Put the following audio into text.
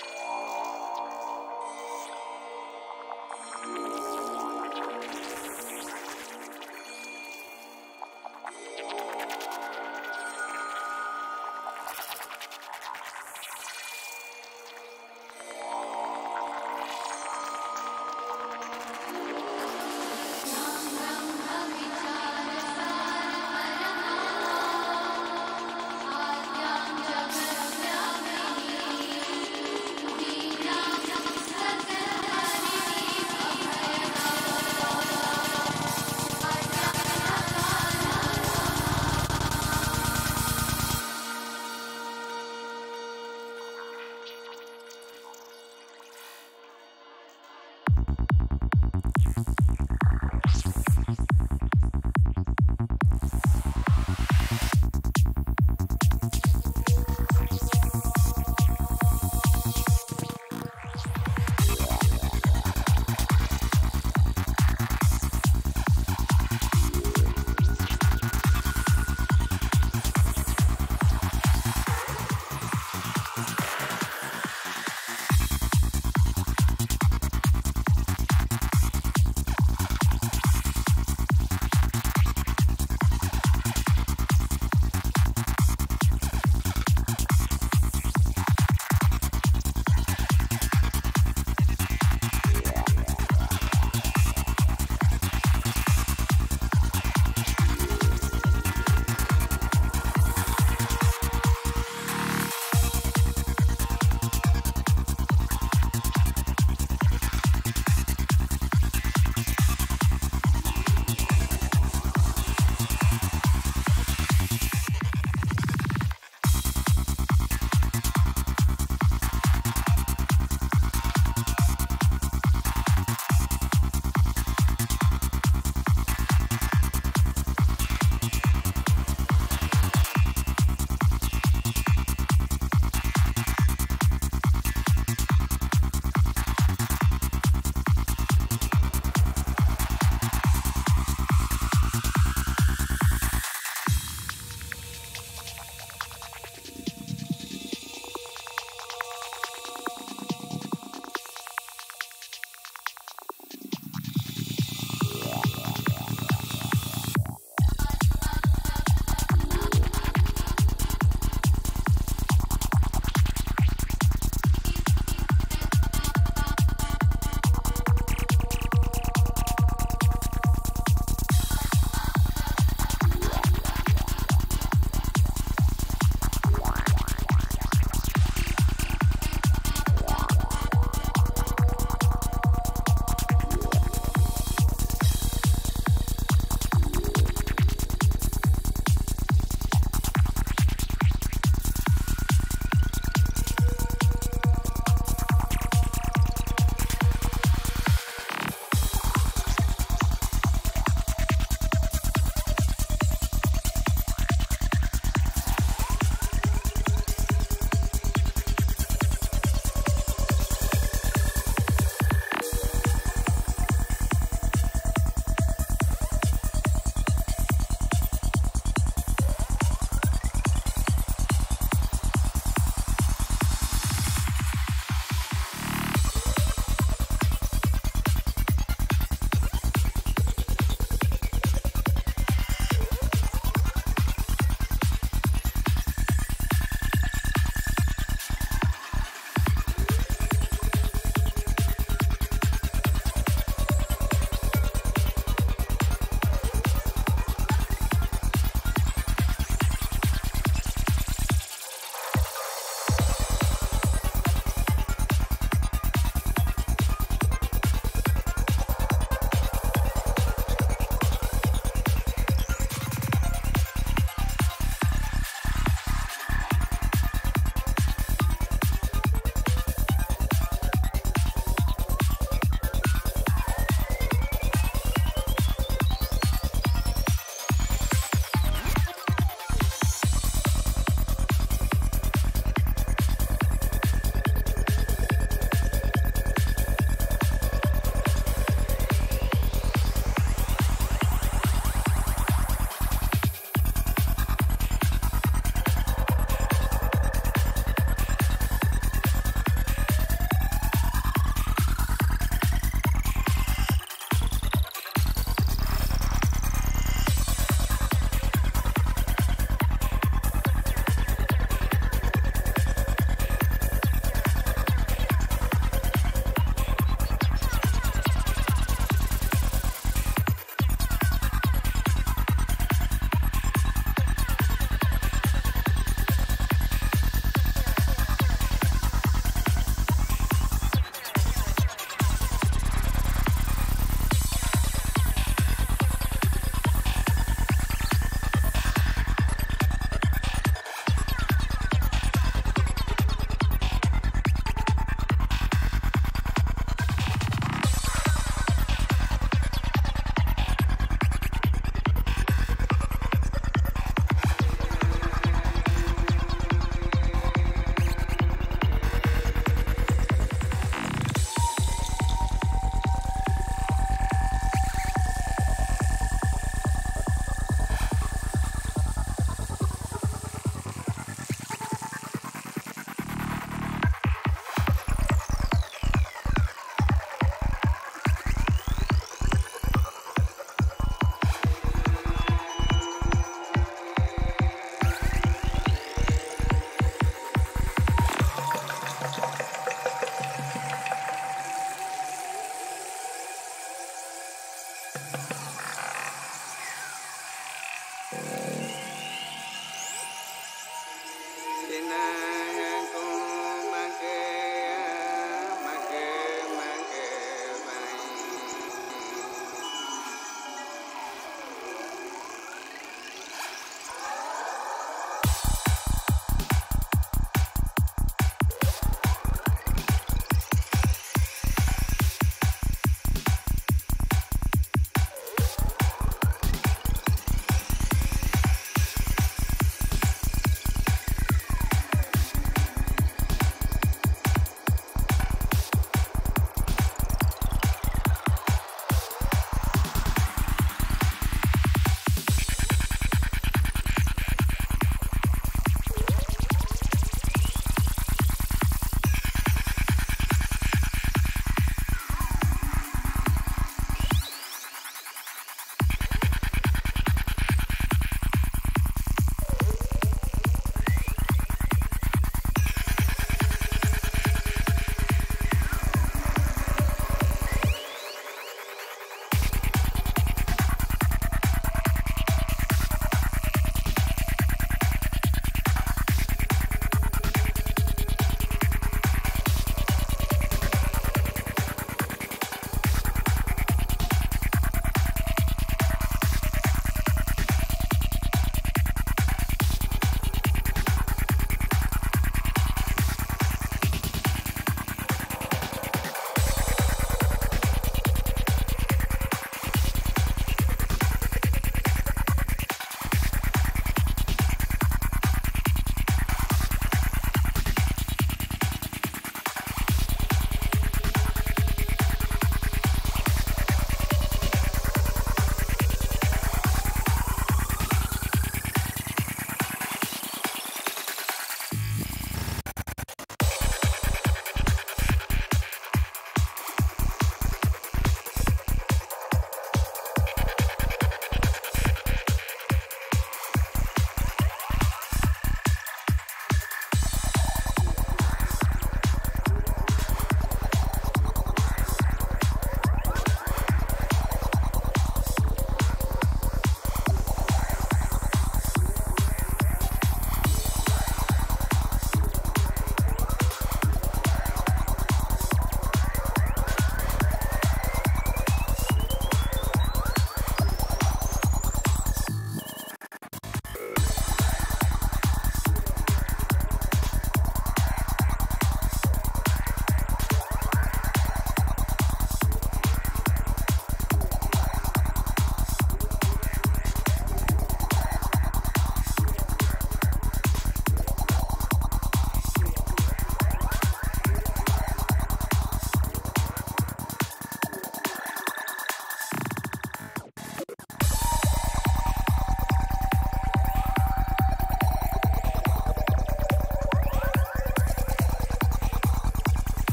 Yeah.